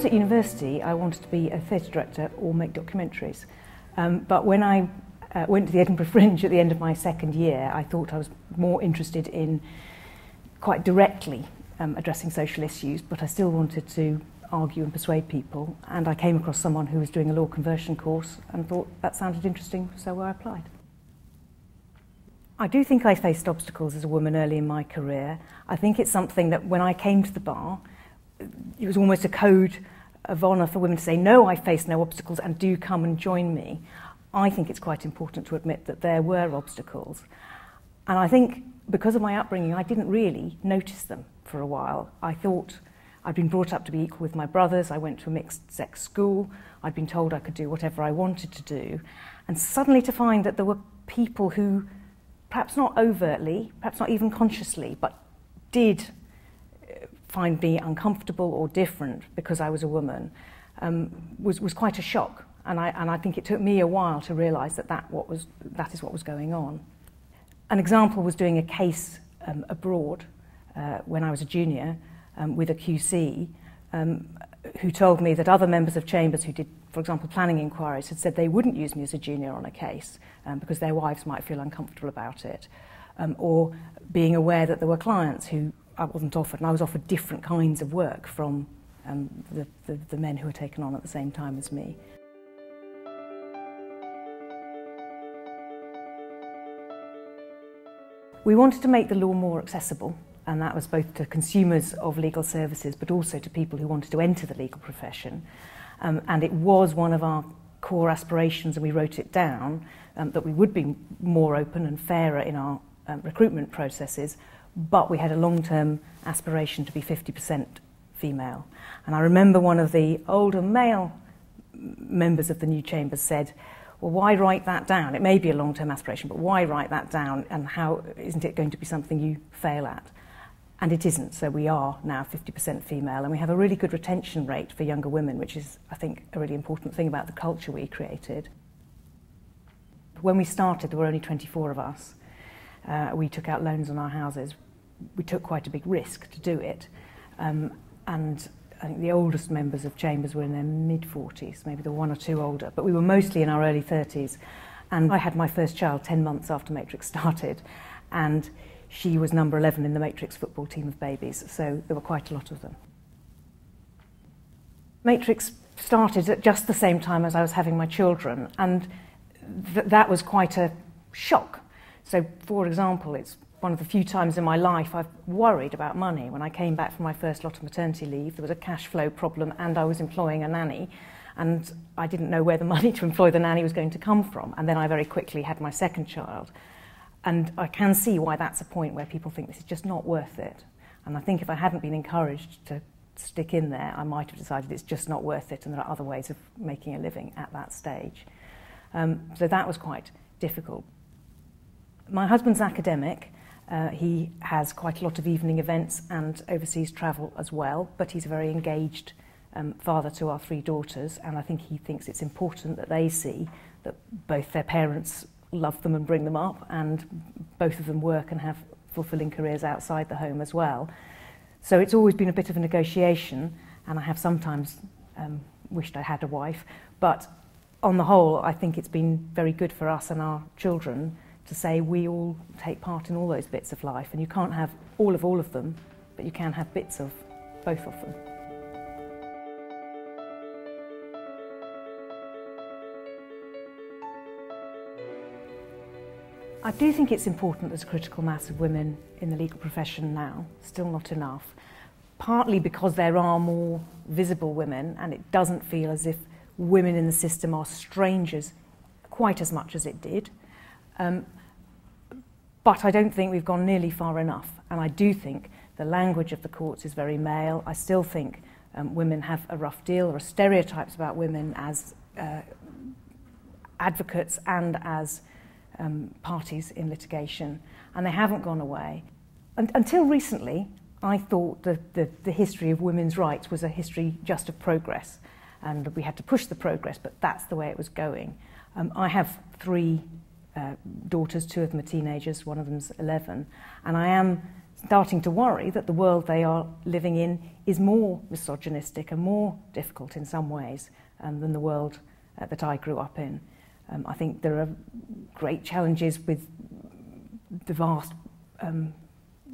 Was at university, I wanted to be a theatre director or make documentaries. Um, but when I uh, went to the Edinburgh Fringe at the end of my second year, I thought I was more interested in quite directly um, addressing social issues, but I still wanted to argue and persuade people. And I came across someone who was doing a law conversion course and thought that sounded interesting, so I applied. I do think I faced obstacles as a woman early in my career. I think it's something that when I came to the bar, it was almost a code of honour for women to say, no, I face no obstacles and do come and join me. I think it's quite important to admit that there were obstacles. And I think because of my upbringing, I didn't really notice them for a while. I thought I'd been brought up to be equal with my brothers. I went to a mixed sex school. I'd been told I could do whatever I wanted to do. And suddenly to find that there were people who, perhaps not overtly, perhaps not even consciously, but did find me uncomfortable or different because I was a woman, um, was, was quite a shock. And I, and I think it took me a while to realise that that, what was, that is what was going on. An example was doing a case um, abroad uh, when I was a junior um, with a QC um, who told me that other members of chambers who did, for example, planning inquiries had said they wouldn't use me as a junior on a case um, because their wives might feel uncomfortable about it. Um, or being aware that there were clients who I wasn't offered, and I was offered different kinds of work from um, the, the, the men who were taken on at the same time as me. We wanted to make the law more accessible, and that was both to consumers of legal services but also to people who wanted to enter the legal profession. Um, and it was one of our core aspirations, and we wrote it down, um, that we would be more open and fairer in our um, recruitment processes, but we had a long-term aspiration to be 50% female. And I remember one of the older male members of the new chamber said, well, why write that down? It may be a long-term aspiration, but why write that down and how isn't it going to be something you fail at? And it isn't, so we are now 50% female and we have a really good retention rate for younger women, which is, I think, a really important thing about the culture we created. When we started, there were only 24 of us. Uh, we took out loans on our houses. We took quite a big risk to do it. Um, and I think the oldest members of Chambers were in their mid-40s, maybe the one or two older, but we were mostly in our early 30s. And I had my first child 10 months after Matrix started, and she was number 11 in the Matrix football team of babies, so there were quite a lot of them. Matrix started at just the same time as I was having my children, and th that was quite a shock. So, for example, it's one of the few times in my life I've worried about money. When I came back from my first lot of maternity leave, there was a cash flow problem and I was employing a nanny and I didn't know where the money to employ the nanny was going to come from. And then I very quickly had my second child. And I can see why that's a point where people think this is just not worth it. And I think if I hadn't been encouraged to stick in there, I might have decided it's just not worth it and there are other ways of making a living at that stage. Um, so that was quite difficult. my husband's academic. Uh, he has quite a lot of evening events and overseas travel as well, but he's a very engaged um, father to our three daughters, and I think he thinks it's important that they see that both their parents love them and bring them up, and both of them work and have fulfilling careers outside the home as well. So it's always been a bit of a negotiation, and I have sometimes um, wished I had a wife, but on the whole, I think it's been very good for us and our children to say we all take part in all those bits of life and you can't have all of all of them, but you can have bits of both of them. I do think it's important there's a critical mass of women in the legal profession now, still not enough, partly because there are more visible women and it doesn't feel as if women in the system are strangers quite as much as it did. Um, But I don't think we've gone nearly far enough. And I do think the language of the courts is very male. I still think um, women have a rough deal. There are stereotypes about women as uh, advocates and as um, parties in litigation. And they haven't gone away. And until recently, I thought that the, the history of women's rights was a history just of progress. And we had to push the progress, but that's the way it was going. Um, I have three uh, daughters, two of them are teenagers, one of them's 11, and I am starting to worry that the world they are living in is more misogynistic and more difficult in some ways um, than the world uh, that I grew up in. Um, I think there are great challenges with the vast um,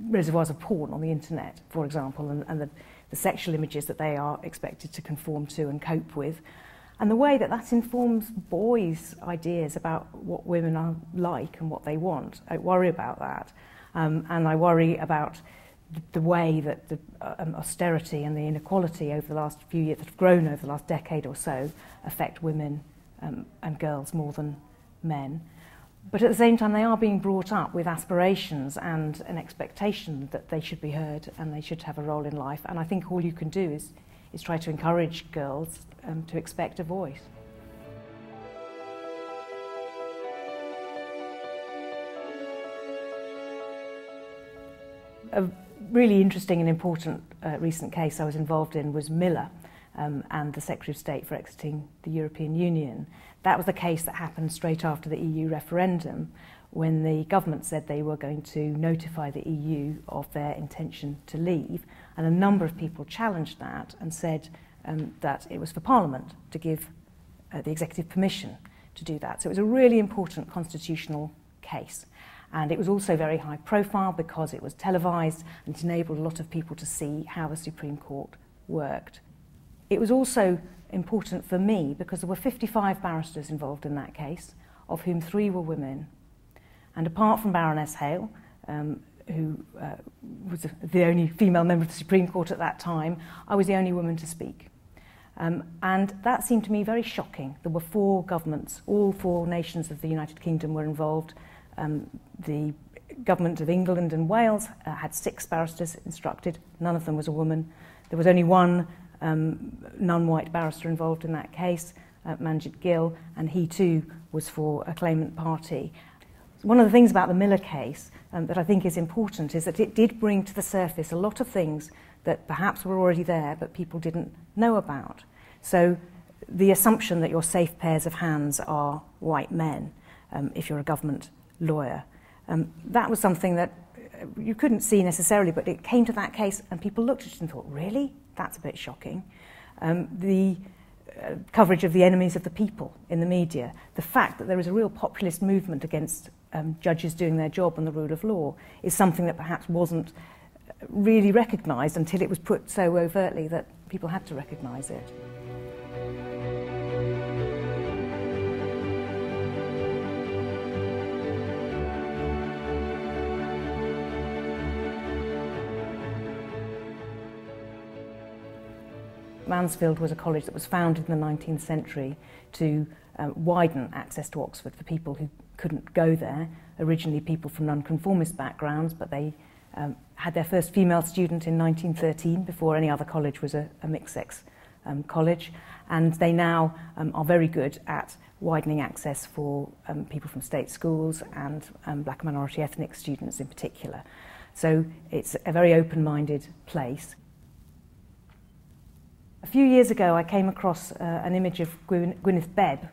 reservoirs of porn on the internet, for example, and, and the, the sexual images that they are expected to conform to and cope with. And the way that that informs boys' ideas about what women are like and what they want. I worry about that. Um, and I worry about the way that the um, austerity and the inequality over the last few years that have grown over the last decade or so affect women um, and girls more than men. But at the same time, they are being brought up with aspirations and an expectation that they should be heard and they should have a role in life. And I think all you can do is, is try to encourage girls um, to expect a voice. A really interesting and important uh, recent case I was involved in was Miller um, and the Secretary of State for exiting the European Union. That was the case that happened straight after the EU referendum when the government said they were going to notify the EU of their intention to leave. And a number of people challenged that and said um, that it was for Parliament to give uh, the executive permission to do that. So it was a really important constitutional case. And it was also very high profile because it was televised and it enabled a lot of people to see how the Supreme Court worked. It was also important for me because there were 55 barristers involved in that case, of whom three were women. And apart from Baroness Hale, um, who uh, was the only female member of the Supreme Court at that time, I was the only woman to speak. Um, and that seemed to me very shocking. There were four governments, all four nations of the United Kingdom were involved. Um, the government of England and Wales uh, had six barristers instructed, none of them was a woman. There was only one um, non-white barrister involved in that case, uh, Manjit Gill, and he too was for a claimant party. One of the things about the Miller case um, that I think is important is that it did bring to the surface a lot of things that perhaps were already there but people didn't know about. So the assumption that your safe pairs of hands are white men, um, if you're a government lawyer, um, that was something that uh, you couldn't see necessarily, but it came to that case and people looked at it and thought, really? That's a bit shocking. Um, the Uh, coverage of the enemies of the people in the media, the fact that there is a real populist movement against um, judges doing their job and the rule of law is something that perhaps wasn't uh, really recognised until it was put so overtly that people had to recognise it. Mansfield was a college that was founded in the 19th century to uh, widen access to Oxford for people who couldn't go there. Originally people from nonconformist backgrounds, but they um, had their first female student in 1913 before any other college was a, a mixed-sex um, college. And they now um, are very good at widening access for um, people from state schools and um, black minority ethnic students in particular. So it's a very open-minded place. A few years ago, I came across uh, an image of Gwyn Gwyneth Bebb,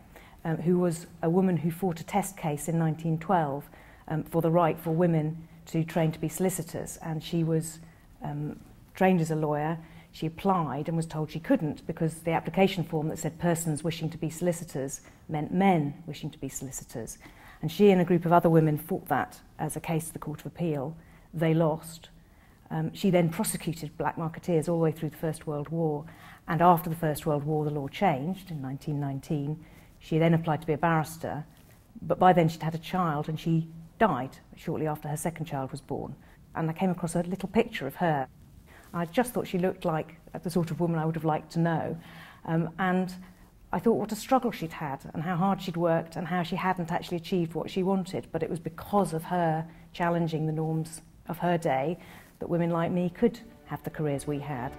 um, who was a woman who fought a test case in 1912 um, for the right for women to train to be solicitors. And she was um, trained as a lawyer. She applied and was told she couldn't because the application form that said persons wishing to be solicitors meant men wishing to be solicitors. And she and a group of other women fought that as a case to the Court of Appeal. They lost. Um, she then prosecuted black marketeers all the way through the First World War And after the First World War, the law changed in 1919. She then applied to be a barrister, but by then she'd had a child and she died shortly after her second child was born. And I came across a little picture of her. I just thought she looked like the sort of woman I would have liked to know. Um, and I thought what a struggle she'd had and how hard she'd worked and how she hadn't actually achieved what she wanted. But it was because of her challenging the norms of her day that women like me could have the careers we had.